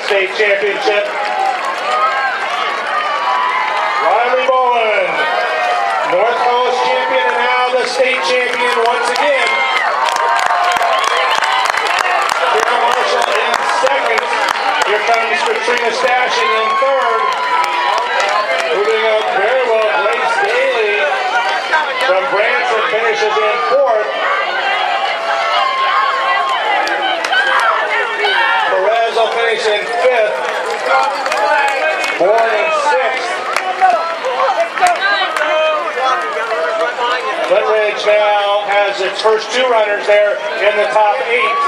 State Championship. Riley Bowen, North Coast champion and now the state champion once again. Kara Marshall in second. Here comes Katrina Stashing in third. Moving up very well, Grace Daly from Branson finishes in fourth. Perez will finish in fifth. Bourne in sixth. Now has its first two runners there in the top eight.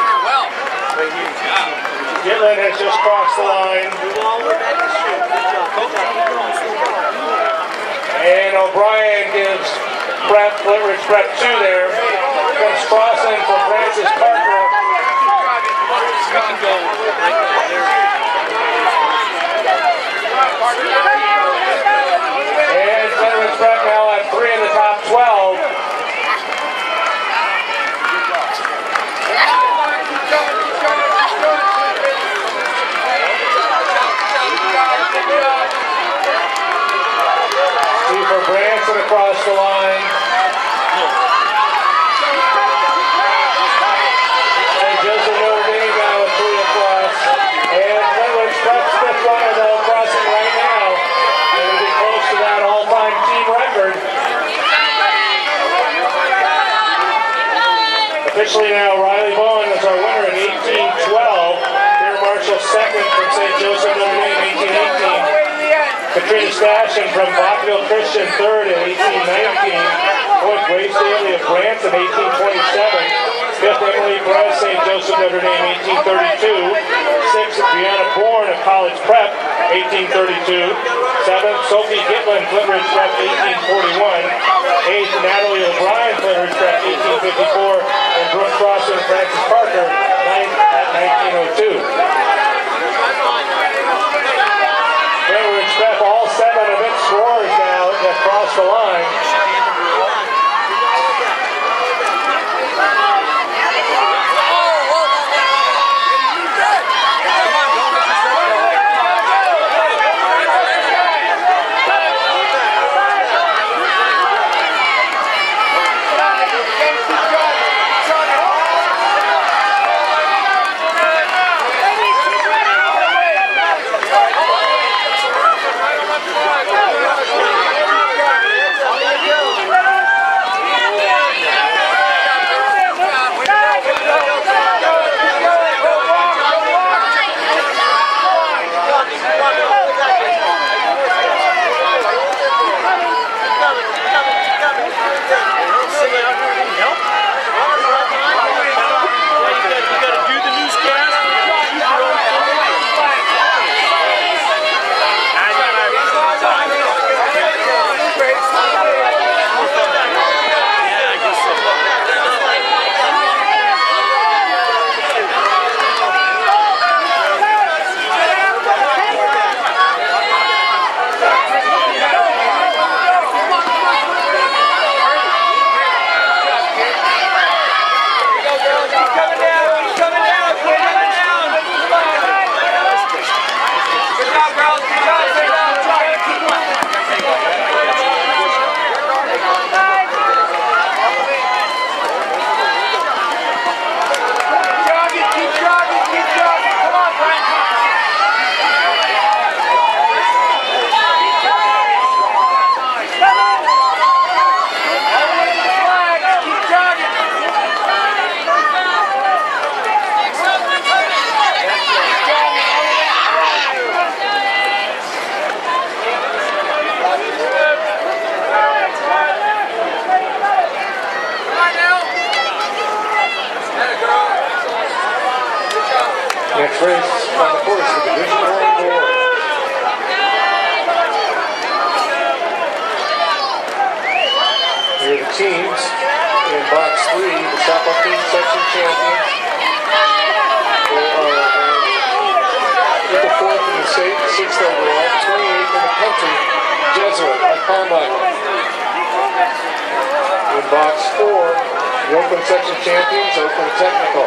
Gitlin has just crossed the line. And O'Brien gives Brett, Flintridge Prep two there. Comes crossing for Francis Parker. And Flintridge Prep now at three in the top 12. Steve Branson across the line. And Joseph Notre Dame now with three across. And Flintridge Prep's fifth runner though crossing right now. And it'll be close to that all-time team record. Officially now, Riley Bowen is our winner in 1812. Here Marshall second from St. Joseph Notre Dame 1818. Katrina Stashen from Bachville Christian third in 1819. Fourth, Grace Daly of Branson 1827. Fifth, Emily Perez, St. Joseph Notre Dame 1832. Sixth, Brianna Bourne of College Prep 1832. Seventh, Sophie Gitlin, Flintridge Prep 1841. Eighth, Natalie O'Brien, Flintridge Prep 1854. And Brooke Crossan, Francis Parker, ninth at 1902. Flintridge Prep, all seven of its scorers now that Here are the teams in box three, the top 15 section champions. Uh, the state, sixth overall, 28th in the country. In box four, the Oakland section champions, Oakland Technical.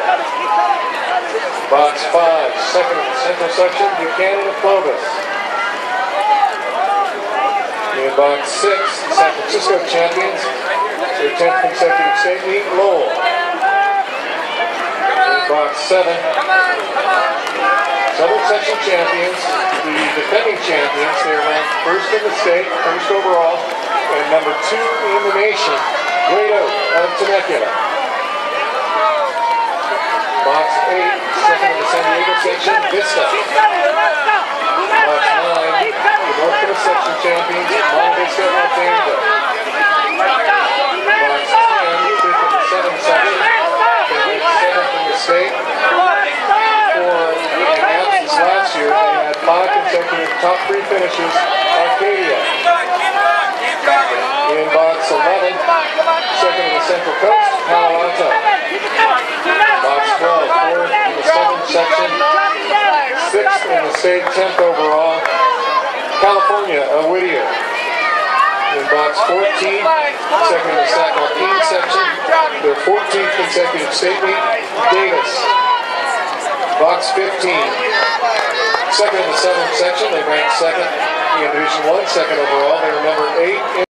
Box five, second in the central section, Buchanan of Clovis. In box six, San Francisco champions, their 10th consecutive state meet, Lowell. In box seven, Southern section champions, the defending champions, they are ranked first in the state, first overall, and number two in the nation, Great of Temecula. Box eight, second in the San Diego section, Vista. Box nine, the North Coast section champions, Monte Vista Los Angeles. Box ten, fifth in the seven section, they seventh in the state. For absence last year, they had five consecutive top three finishes, Arcadia. In box 11, second in the Central Coast, Palo Alto. Box 12, fourth in the Southern section, sixth in the state, 10th overall, California, uh, Whittier. In box 14, second in the Alpine section, their 14th consecutive state meet, Davis. Box 15, second in the Southern section, they ranked second. In Division 1, second overall, they were number 8 in